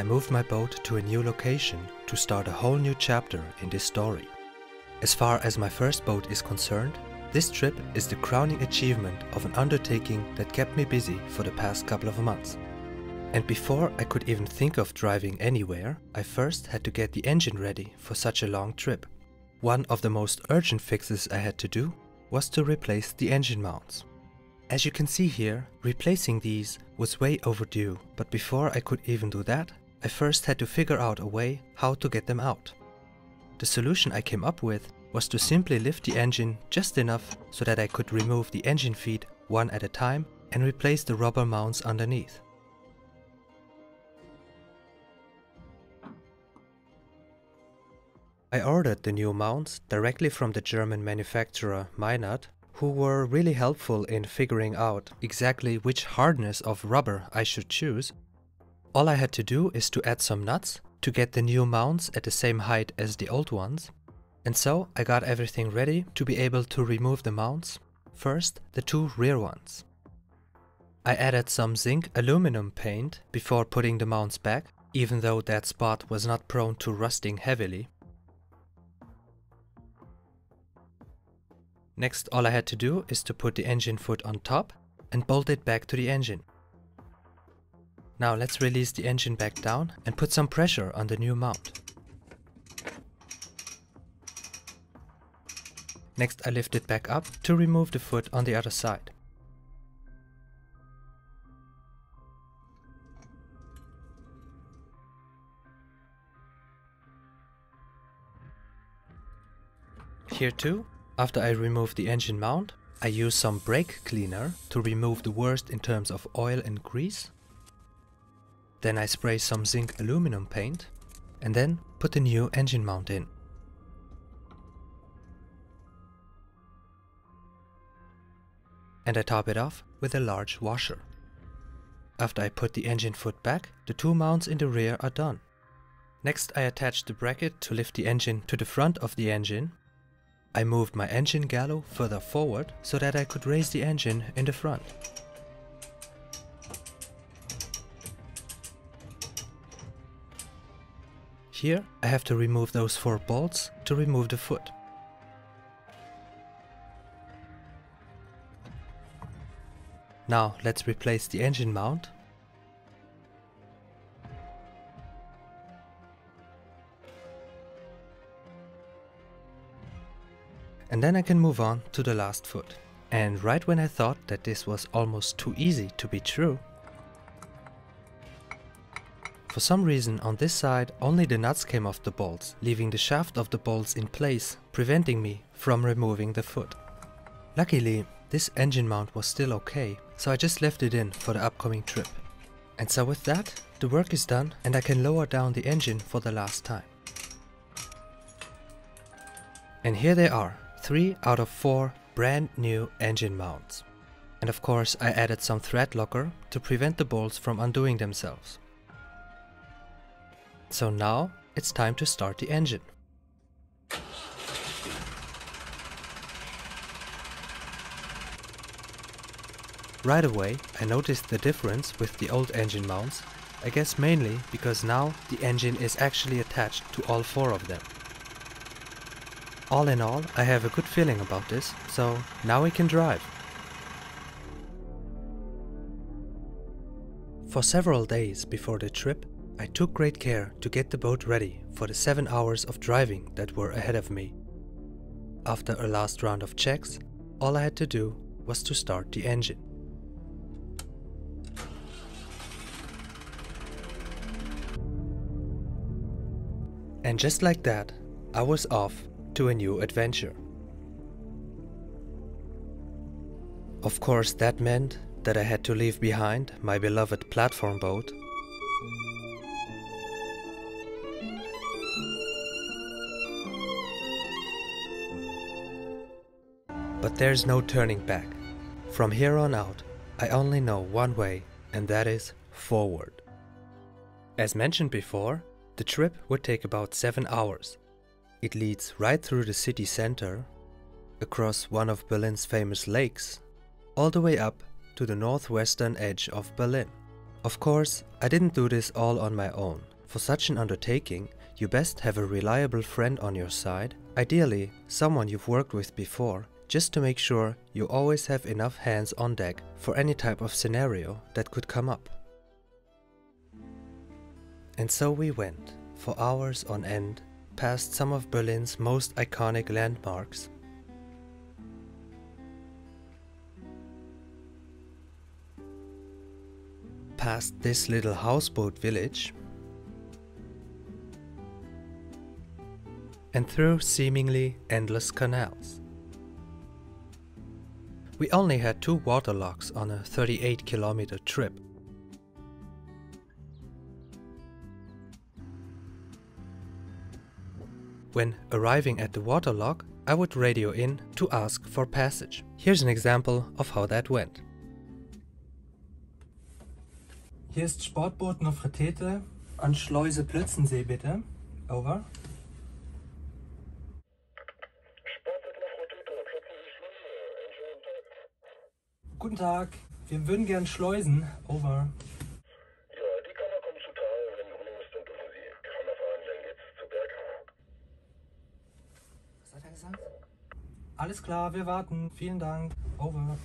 I moved my boat to a new location to start a whole new chapter in this story. As far as my first boat is concerned, this trip is the crowning achievement of an undertaking that kept me busy for the past couple of months. And before I could even think of driving anywhere, I first had to get the engine ready for such a long trip. One of the most urgent fixes I had to do was to replace the engine mounts. As you can see here, replacing these was way overdue, but before I could even do that, I first had to figure out a way how to get them out. The solution I came up with was to simply lift the engine just enough so that I could remove the engine feed one at a time and replace the rubber mounts underneath. I ordered the new mounts directly from the German manufacturer Meinert, who were really helpful in figuring out exactly which hardness of rubber I should choose. All I had to do is to add some nuts to get the new mounts at the same height as the old ones. And so I got everything ready to be able to remove the mounts, first the two rear ones. I added some zinc aluminum paint before putting the mounts back, even though that spot was not prone to rusting heavily. Next all I had to do is to put the engine foot on top and bolt it back to the engine. Now let's release the engine back down and put some pressure on the new mount. Next I lift it back up to remove the foot on the other side. Here too, after I remove the engine mount, I use some brake cleaner to remove the worst in terms of oil and grease. Then I spray some zinc aluminum paint and then put the new engine mount in. and I top it off with a large washer. After I put the engine foot back, the two mounts in the rear are done. Next I attached the bracket to lift the engine to the front of the engine. I moved my engine gallows further forward so that I could raise the engine in the front. Here I have to remove those four bolts to remove the foot. Now let's replace the engine mount. And then I can move on to the last foot. And right when I thought that this was almost too easy to be true, for some reason on this side only the nuts came off the bolts, leaving the shaft of the bolts in place, preventing me from removing the foot. Luckily, this engine mount was still okay, so I just left it in for the upcoming trip. And so with that, the work is done and I can lower down the engine for the last time. And here they are, 3 out of 4 brand new engine mounts. And of course I added some thread locker to prevent the bolts from undoing themselves. So now it's time to start the engine. Right away I noticed the difference with the old engine mounts, I guess mainly because now the engine is actually attached to all four of them. All in all, I have a good feeling about this, so now we can drive. For several days before the trip, I took great care to get the boat ready for the 7 hours of driving that were ahead of me. After a last round of checks, all I had to do was to start the engine. And just like that, I was off to a new adventure. Of course, that meant that I had to leave behind my beloved platform boat. But there's no turning back. From here on out, I only know one way, and that is forward. As mentioned before, The trip would take about 7 hours. It leads right through the city center, across one of Berlin's famous lakes, all the way up to the northwestern edge of Berlin. Of course, I didn't do this all on my own. For such an undertaking, you best have a reliable friend on your side, ideally someone you've worked with before, just to make sure you always have enough hands on deck for any type of scenario that could come up. And so we went, for hours on end, past some of Berlin's most iconic landmarks. Past this little houseboat village and through seemingly endless canals. We only had two water locks on a 38 kilometer trip. When arriving at the waterlock, I would radio in to ask for passage. Here's an example of how that went. Hier ist Sportboot Nofretete an Schleuse Plötzensee bitte. Over. Guten Tag, wir würden gern Schleusen. Over. Ja, die Kammer kommt zu Wenn Sie holen müssen, dürfen Sie Kammer fahren, dann geht's zu Berghammer. Was hat er gesagt? Alles klar, wir warten. Vielen Dank. Over.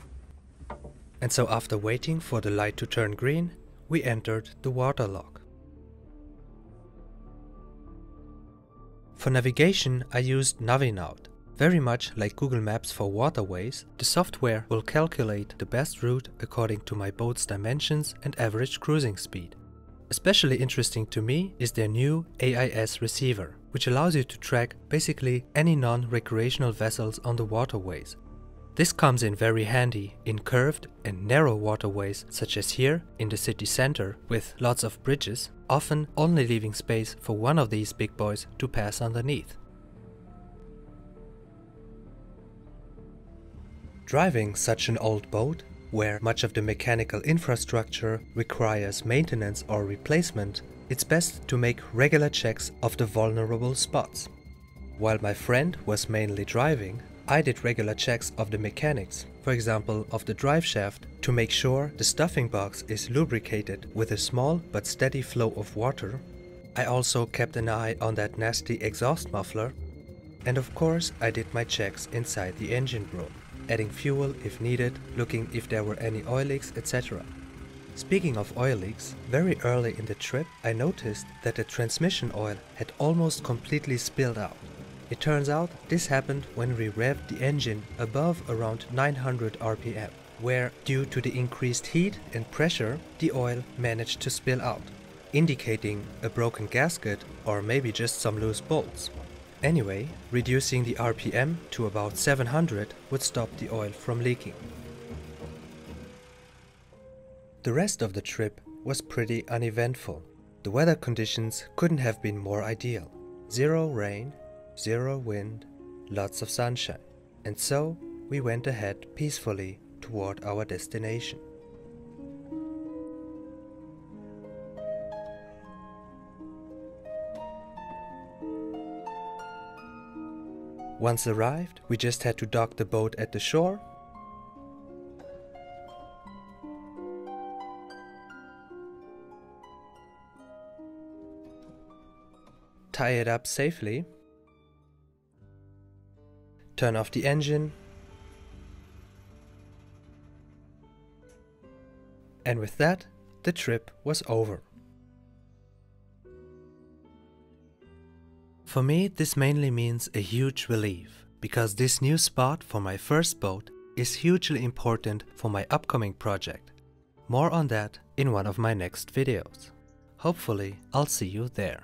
And so after waiting for the light to turn green, we entered the water lock. For navigation I used Navinaut. Very much like Google Maps for waterways, the software will calculate the best route according to my boat's dimensions and average cruising speed. Especially interesting to me is their new AIS receiver, which allows you to track basically any non-recreational vessels on the waterways. This comes in very handy in curved and narrow waterways such as here in the city center with lots of bridges, often only leaving space for one of these big boys to pass underneath. Driving such an old boat, where much of the mechanical infrastructure requires maintenance or replacement, it's best to make regular checks of the vulnerable spots. While my friend was mainly driving, I did regular checks of the mechanics, for example of the drive shaft, to make sure the stuffing box is lubricated with a small but steady flow of water. I also kept an eye on that nasty exhaust muffler, and of course I did my checks inside the engine room adding fuel if needed, looking if there were any oil leaks, etc. Speaking of oil leaks, very early in the trip I noticed that the transmission oil had almost completely spilled out. It turns out this happened when we revved the engine above around 900 rpm, where due to the increased heat and pressure the oil managed to spill out, indicating a broken gasket or maybe just some loose bolts. Anyway, reducing the RPM to about 700 would stop the oil from leaking. The rest of the trip was pretty uneventful. The weather conditions couldn't have been more ideal. Zero rain, zero wind, lots of sunshine. And so we went ahead peacefully toward our destination. Once arrived, we just had to dock the boat at the shore. Tie it up safely, turn off the engine, and with that, the trip was over. For me, this mainly means a huge relief, because this new spot for my first boat is hugely important for my upcoming project. More on that in one of my next videos. Hopefully, I'll see you there.